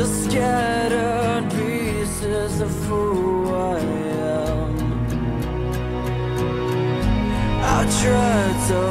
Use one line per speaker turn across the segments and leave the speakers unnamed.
to scattered pieces of who I am. I tried so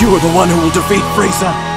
You are the one who will defeat Frieza!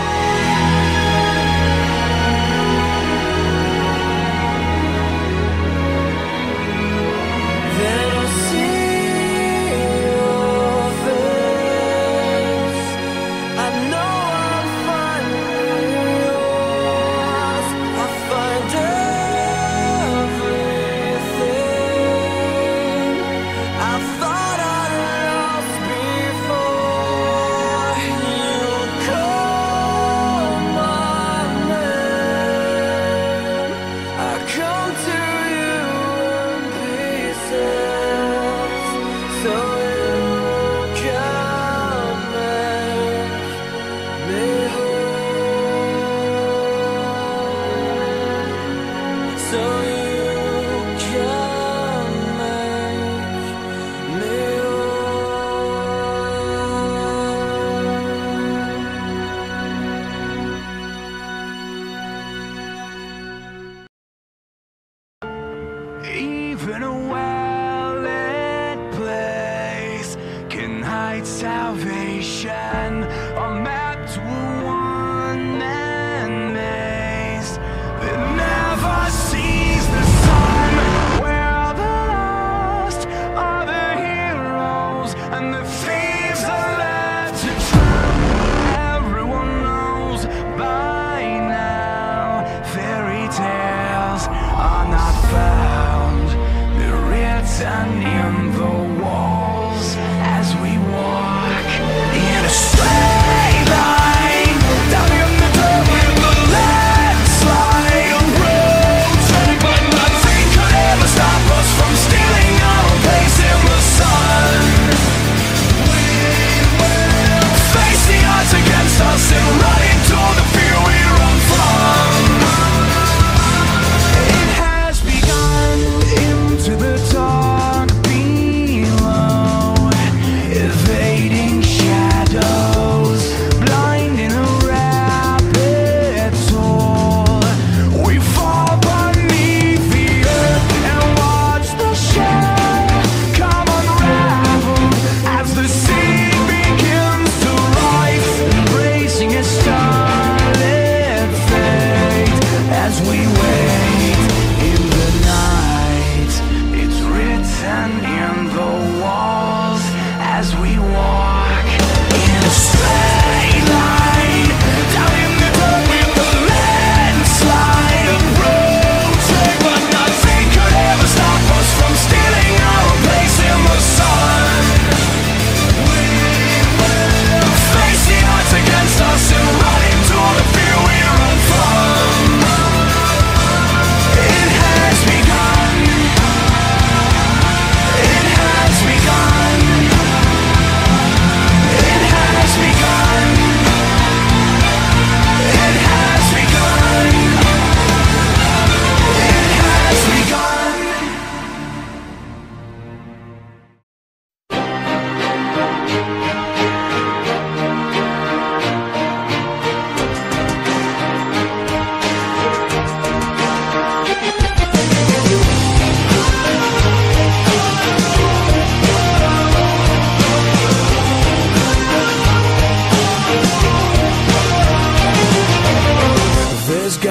been a while.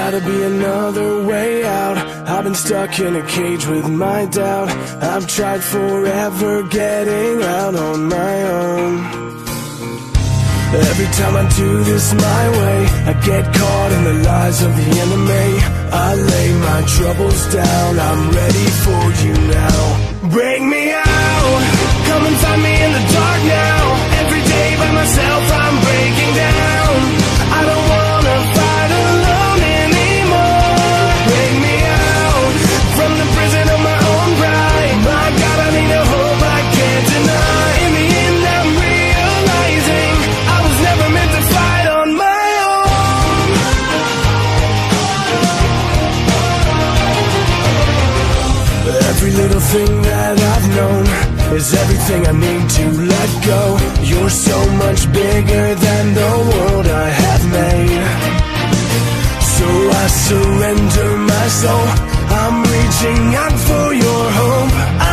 gotta be another way out. I've been stuck in a cage with my doubt. I've tried forever getting out on my own. Every time I do this my way I get caught in the lies of the enemy. I lay my troubles down. I'm ready for you now. Bring me out. Come and find me in the dark now. Every day by myself. surrender my soul. I'm reaching out for your hope. I